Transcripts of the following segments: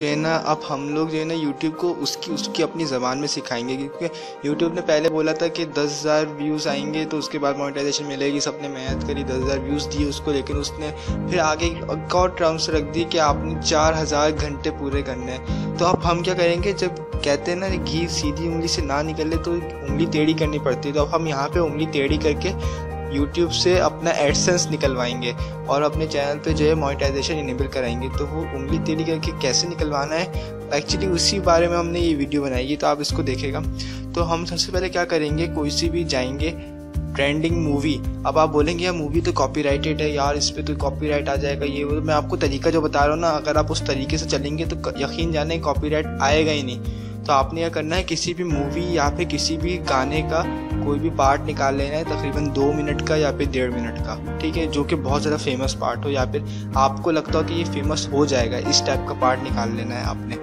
जो है ना, अब हम लोग जो है ना यूट्यूब को उसकी उसकी अपनी ज़बान में सिखाएँगे, क्योंकि यूट्यूब ने पहले बोला था कि दस हज़ार व्यूज़ आएँगे तो उसके बाद मोनेटाइजेशन मिलेगी। सबने मेहनत करी, दस हज़ार व्यूज़ दिए उसको, लेकिन उसने फिर आगे एक और टर्म्स रख दी कि आपने चार हज़ार घंटे पूरे करने हैं। तो अब हम क्या करेंगे, जब कहते हैं ना घी सीधी उंगली से ना निकले तो उंगली टेढ़ी करनी पड़ती है। तो अब हम यहाँ पे उंगली टेढ़ी करके यूट्यूब से अपना एडसेंस निकलवाएँगे और अपने चैनल पे जो है मोनेटाइजेशन इनेबल कराएँगे तो वो उंगली टेढ़ी करके कैसे निकलवाना है। एक्चुअली उसी बारे में हमने ये वीडियो बनाई है तो आप इसको देखेगा। तो हम सबसे पहले क्या करेंगे, कोई सी भी जाएँगे ट्रेंडिंग मूवी अब आप बोलेंगे, यार मूवी तो कॉपीराइटेड है, यार, इस पर तो कॉपीराइट आ जाएगा, ये वो। मैं आपको तरीका जो बता रहा हूँ ना, अगर आप उस तरीके से चलेंगे तो यकीन जाने कॉपीराइट आएगा ही नहीं। तो आपने यह करना है, किसी भी मूवी या फिर किसी भी गाने का कोई भी पार्ट निकाल लेना है, तकरीबन दो मिनट का या फिर डेढ़ मिनट का, ठीक है? जो कि बहुत ज़्यादा फ़ेमस पार्ट हो, या फिर आपको लगता हो कि ये फ़ेमस हो जाएगा, इस टाइप का पार्ट निकाल लेना है आपने।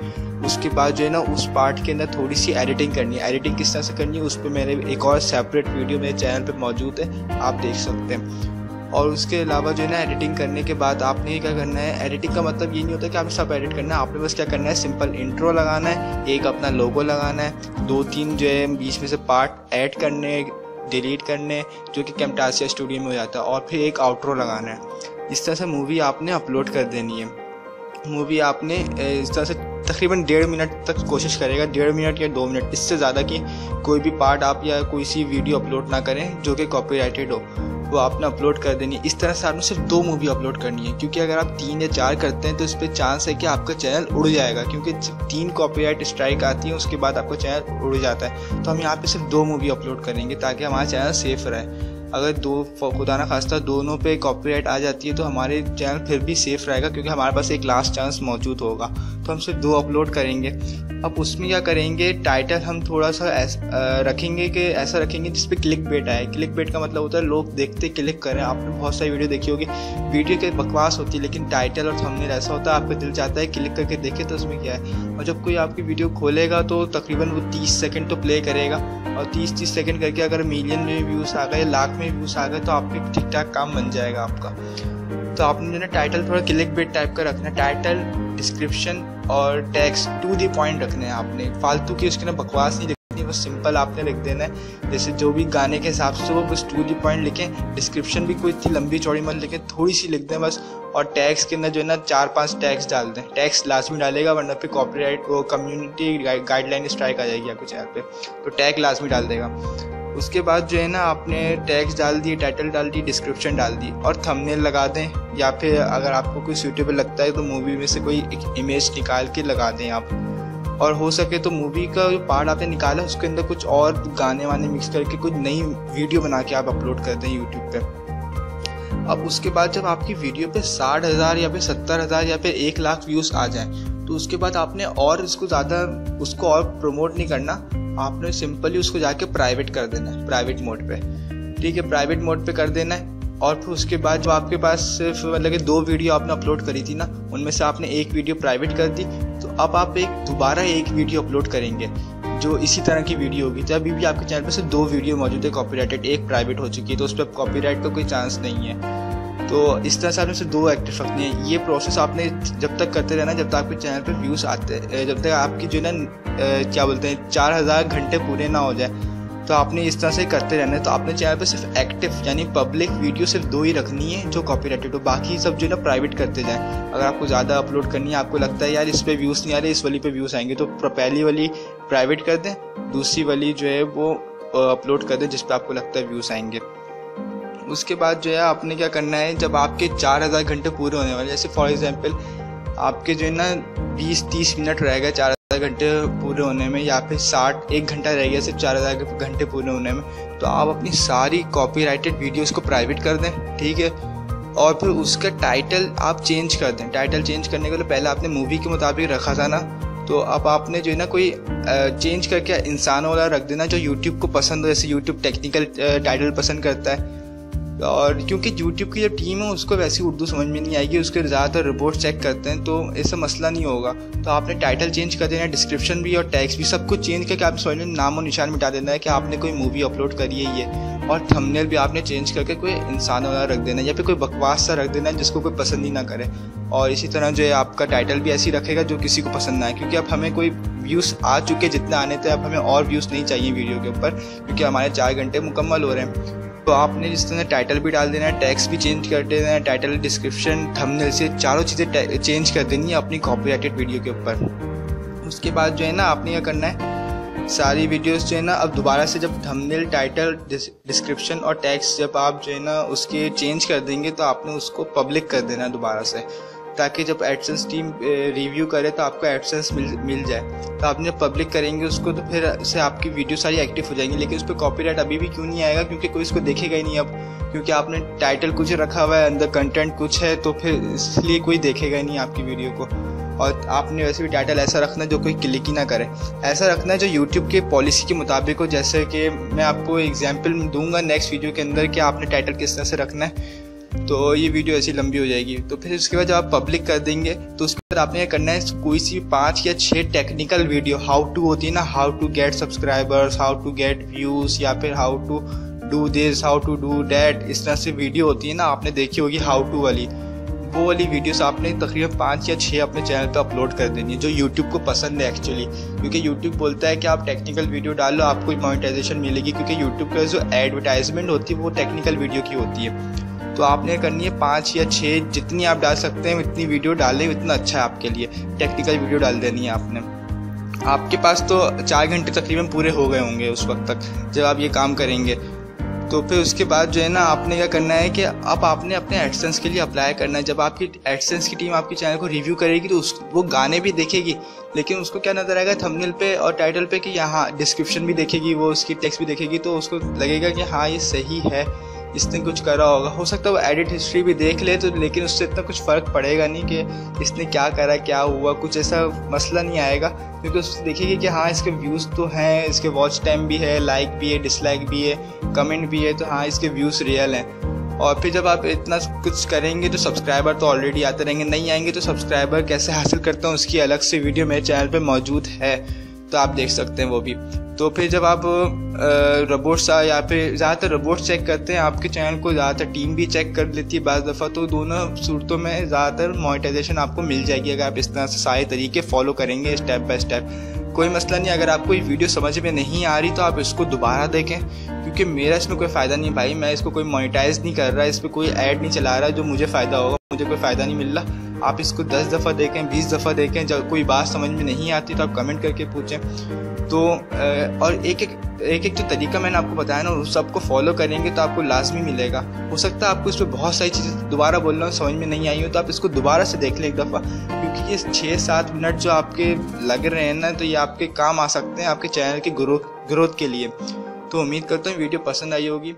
उसके बाद जो है ना, उस पार्ट के अंदर थोड़ी सी एडिटिंग करनी है। एडिटिंग किस तरह से करनी है, उस पर मेरे एक और सेपरेट वीडियो मेरे चैनल पर मौजूद है, आप देख सकते हैं। और उसके अलावा जो है ना एडिटिंग करने के बाद आपने क्या करना है? एडिटिंग का मतलब ये नहीं होता कि आपने सब एडिट करना है। आपने बस क्या करना है? सिंपल इंट्रो लगाना है, एक अपना लोगो लगाना है, दो तीन जो है, बीच में से पार्ट ऐड करने डिलीट करने, जो कि कैमटासिया स्टूडियो में हो जाता है, और फिर एक आउट्रो लगाना है। इस तरह से मूवी आपने अपलोड कर देनी है। मूवी आपने इस तरह से तकरीबन डेढ़ मिनट तक कोशिश करेगा, डेढ़ मिनट या दो मिनट, इससे ज़्यादा कि कोई भी पार्ट आप या कोई सी वीडियो अपलोड ना करें, जो कि कॉपीराइटेड हो। वो आपने अपलोड कर देनी इस तरह से आपने सिर्फ़ दो मूवी अपलोड करनी है, क्योंकि अगर आप तीन या चार करते हैं तो इस पर चांस है कि आपका चैनल उड़ जाएगा, क्योंकि तीन कॉपीराइट स्ट्राइक आती है, उसके बाद आपका चैनल उड़ जाता है। तो हम यहाँ पे सिर्फ़ दो मूवी अपलोड करेंगे, ताकि हमारा चैनल सेफ़ रहे। अगर दो खुदा ना खास्ता, दोनों पे कॉपीराइट आ जाती है तो हमारे चैनल फिर भी सेफ़ रहेगा, क्योंकि हमारे पास एक लास्ट चांस मौजूद होगा। तो हम सिर्फ़ दो अपलोड करेंगे। अब उसमें क्या करेंगे? टाइटल हम थोड़ा सा ऐस, रखेंगे कि ऐसा रखेंगे जिस पर क्लिक बेट आए। क्लिक बेट का मतलब होता है लोग देखते क्लिक करें आपने बहुत सारी वीडियो देखी होगी। वीडियो के बकवास होती है लेकिन टाइटल और थंबनेल ऐसा होता है आपका दिल चाहता है क्लिक करके देखे तो उसमें क्या है? और जब कोई आपकी वीडियो खोलेगा तो तकरीबन वो तीस सेकेंड तो प्ले करेगा। और तीस तीस सेकेंड करके अगर मिलियन में व्यूज़ आ गए लाख में व्यूज़ आ गए तो आपके ठीक ठाक काम बन जाएगा आपका। तो आपने जो है टाइटल थोड़ा क्लिक बेट टाइप का रखना टाइटल डिस्क्रिप्शन और टैक्स टू दी पॉइंट रखने हैं आपने। फालतू की उसके ना बकवास नहीं लिखनी बस सिंपल आपने लिख देना है। जैसे जो भी गाने के हिसाब से वो बस टू दी पॉइंट लिखें। डिस्क्रिप्शन भी कोई इतनी लंबी चौड़ी मत लिखें, थोड़ी सी लिख दें बस। और टैक्स के अंदर जो है ना चार पाँच टैक्स डाल दें। टैक्स लाजमी डालेगा, वरना फिर कॉपीराइट वो कम्युनिटी गाइडलाइन स्ट्राइक आ जाएगी आपके चैनल पे। तो टैग लाजमी डाल देगा। उसके बाद जो है ना, आपने टैक्स डाल दिए टाइटल डाल दी डिस्क्रिप्शन डाल दी और थंबनेल लगा दें या फिर अगर आपको कोई सूटेबल लगता है तो मूवी में से कोई एक इमेज निकाल के लगा दें आप। और हो सके तो मूवी का जो पार्ट आपने निकाला, उसके अंदर कुछ और गाने वाने मिक्स करके कुछ नई वीडियो बना के आप अपलोड कर दें यूट्यूब पर अब उसके बाद जब आपकी वीडियो पे साठ हज़ार या फिर सत्तर हज़ार या फिर एक लाख व्यूज़ आ जाए तो उसके बाद आपने और इसको ज़्यादा, उसको और प्रमोट नहीं करना। आपने सिंपली उसको जाके प्राइवेट कर देना है प्राइवेट मोड पे। ठीक है प्राइवेट मोड पे कर देना है। और फिर उसके बाद जो आपके पास सिर्फ़ मतलब कि दो वीडियो आपने अपलोड करी थी ना, उनमें से आपने एक वीडियो प्राइवेट कर दी। तो अब आप एक, दोबारा एक वीडियो अपलोड करेंगे, जो इसी तरह की वीडियो होगी। तो अभी भी आपके चैनल पर सिर्फ़ दो वीडियो मौजूद है कॉपीराइटेड एक प्राइवेट हो चुकी है तो उस पर कॉपीराइट का कोई चांस नहीं है। तो इस तरह से आपने सिर्फ़ दो एक्टिव रखनी है। ये प्रोसेस आपने जब तक करते रहना, जब तक आपके चैनल पर व्यूज़ आते जब तक आपकी जो है ना क्या बोलते हैं, चार हज़ार घंटे पूरे ना हो जाए तो आपने इस तरह से करते रहना तो आपने चैनल पे सिर्फ़ एक्टिव यानी पब्लिक वीडियो सिर्फ़ दो ही रखनी है, जो कॉपीराइटेड हो। बाकी सब जो है ना प्राइवेट करते जाएँ। अगर आपको ज़्यादा अपलोड करनी है, आपको लगता है, यार, इस पर व्यूज़ नहीं आ रहे, इस वाली पे व्यूज़ आएँगे तो पहली वाली प्राइवेट कर दें, दूसरी वाली जो है वो अपलोड कर दें, जिस पर आपको लगता है व्यूज़ आएँगे। उसके बाद जो है आपने क्या करना है, जब आपके चार हज़ार घंटे पूरे होने वाले जैसे फॉर एग्ज़ाम्पल आपके जो है ना बीस, तीस मिनट रह गए चार हज़ार घंटे पूरे होने में, या फिर साठ, एक घंटा रह गया सिर्फ़ चार हज़ार घंटे पूरे होने में तो आप अपनी सारी कॉपी राइटेड वीडियोज़ को प्राइवेट कर दें, ठीक है? और फिर उसका टाइटल आप चेंज कर दें। टाइटल चेंज करने के लिए पहले आपने मूवी के मुताबिक रखा था ना तो अब आपने जो है ना कोई चेंज करके इंसान वाला रख देना जो यूट्यूब को पसंद हो, जैसे यूट्यूब टेक्निकल टाइटल पसंद करता है। और क्योंकि यूट्यूब की जो टीम है, उसको वैसी उर्दू समझ में नहीं आएगी, उसके ज़्यादातर रिपोर्ट चेक करते हैं तो ऐसा मसला नहीं होगा। तो आपने टाइटल चेंज कर देना डिस्क्रिप्शन भी और टैक्स भी, सब कुछ चेंज करके आप समझ में नाम और निशान मिटा देना है कि आपने कोई मूवी अपलोड करी है ये। और थंबनेल भी आपने चेंज करके कोई इंसान वाला रख देना या फिर कोई बकवास सा रख देना जिसको कोई पसंद ही ना करे। और इसी तरह जो है आपका टाइटल भी ऐसी रखेगा, जो किसी को पसंद ना आए, क्योंकि अब हमें कोई व्यूज़ आ चुके जितने आने थे, अब हमें और व्यूज़ नहीं चाहिए वीडियो के ऊपर, क्योंकि हमारे चार घंटे मुकम्मल हो रहे हैं। तो आपने जिस तरह टाइटल भी डाल देना है टैक्स भी चेंज कर देना है टाइटल डिस्क्रिप्शन थंबनेल से चारों चीज़ें चेंज कर देनी है अपनी कॉपीराइटेड वीडियो के ऊपर। उसके बाद जो है ना, आपने क्या करना है? सारी वीडियोस जो है ना, अब दोबारा से जब थंबनेल टाइटल डिस्क्रिप्शन और टैक्स जब आप जो है ना, उसके चेंज कर देंगे तो आपने उसको पब्लिक कर देना दोबारा से। ताकि जब एडसेंस टीम रिव्यू करे तो आपको एडसेंस मिल मिल जाए। तो आपने पब्लिक करेंगे उसको तो फिर से आपकी वीडियो सारी एक्टिव हो जाएँगी। लेकिन उस पर कॉपीराइट अभी भी क्यों नहीं आएगा? क्योंकि कोई इसको देखेगा ही नहीं अब। क्योंकि आपने टाइटल कुछ रखा हुआ है, अंदर कंटेंट कुछ है तो फिर इसलिए कोई देखेगा ही नहीं आपकी वीडियो को। और आपने वैसे भी टाइटल ऐसा रखना है जो कोई क्लिक ही ना करे। ऐसा रखना है जो यूट्यूब के पॉलिसी के मुताबिक हो। जैसे कि मैं आपको एग्ज़ाम्पल दूँगा नेक्स्ट वीडियो के अंदर कि आपने टाइटल किस तरह से रखना है। तो ये वीडियो ऐसी लंबी हो जाएगी। तो फिर उसके बाद जब आप पब्लिक कर देंगे तो उसके बाद आपने करना है, कोई सी पाँच या छः टेक्निकल वीडियो हाउ टू होती है ना how to get subscribers how to get views या फिर how to do this how to do that इस तरह से वीडियो होती है ना, आपने देखी होगी हाउ टू वाली। वो वाली वीडियोस आपने तकरीबन पाँच या छः अपने चैनल पे अपलोड कर देनी है, जो यूट्यूब को पसंद है एक्चुअली क्योंकि यूट्यूब बोलता है कि आप टेक्निकल वीडियो डालो, आपको मोनेटाइजेशन मिलेगी, क्योंकि यूट्यूब का जो एडवर्टाइजमेंट होती है, वो टेक्निकल वीडियो की होती है। तो आपने करनी है पाँच या छः जितनी आप डाल सकते हैं उतनी वीडियो डालें उतना अच्छा है आपके लिए। टेक्निकल वीडियो डाल देनी है आपने। आपके पास तो चार घंटे तकरीबन पूरे हो गए होंगे उस वक्त तक, जब आप ये काम करेंगे। तो फिर उसके बाद जो है ना, आपने क्या करना है कि अब आपने अपने एडसेंस के लिए अप्लाई करना है। जब आपकी एडसेंस की टीम आपके चैनल को रिव्यू करेगी तो उस, वो गाने भी देखेगी, लेकिन उसको क्या नज़र आएगा थंबनेल पे और टाइटल पे कि यहाँ डिस्क्रिप्शन भी देखेगी, वो उसकी टेक्स्ट भी देखेगी तो उसको लगेगा कि हाँ ये सही है। इसने कुछ करा होगा। हो सकता है वो एडिट हिस्ट्री भी देख ले तो लेकिन उससे इतना कुछ फ़र्क पड़ेगा नहीं कि इसने क्या करा, क्या हुआ, कुछ ऐसा मसला नहीं आएगा। क्योंकि उससे देखेगी कि हाँ इसके व्यूज़ तो हैं, इसके वॉच टाइम भी है लाइक भी है डिसलाइक भी है कमेंट भी है तो हाँ इसके व्यूज़ रियल हैं। और फिर जब आप इतना कुछ करेंगे तो सब्सक्राइबर तो ऑलरेडी आते रहेंगे। नहीं आएँगे तो सब्सक्राइबर कैसे हासिल करते हैं, उसकी अलग से वीडियो मेरे चैनल पर मौजूद है। तो आप देख सकते हैं वो भी। तो फिर जब आप रोबोट्स या फिर ज़्यादातर रोबोट चेक करते हैं, आपके चैनल को ज़्यादातर टीम भी चेक कर लेती है बाज़ दफ़ा तो दोनों सूरतों में ज़्यादातर मोनेटाइजेशन आपको मिल जाएगी अगर आप इस तरह से सारे तरीके फॉलो करेंगे स्टेप बाय स्टेप कोई मसला नहीं, अगर आपको ये वीडियो समझ में नहीं आ रही तो आप इसको दोबारा देखें, क्योंकि मेरा इसमें कोई फ़ायदा नहीं भाई। मैं इसको कोई मोनिटाइज नहीं कर रहा, इस पर कोई ऐड नहीं चला रहा जो मुझे फ़ायदा होगा, मुझे कोई फ़ायदा नहीं मिल रहा। आप इसको दस दफ़ा देखें, बीस दफ़ा देखें, जब कोई बात समझ में नहीं आती तो आप कमेंट करके पूछें। तो और एक एक एक एक जो तरीका मैंने आपको बताया ना, उस सबको फॉलो करेंगे तो आपको लाजमी मिलेगा। हो सकता है आपको इस पर बहुत सारी चीज़ें दोबारा बोल रहा समझ में नहीं आई हो तो आप इसको दोबारा से देख लें एक दफ़ा। क्योंकि ये छः सात मिनट जो आपके लग रहे हैं ना तो ये आपके काम आ सकते हैं आपके चैनल के ग्रोथ ग्रोथ के लिए। तो उम्मीद करता हूँ वीडियो पसंद आई होगी।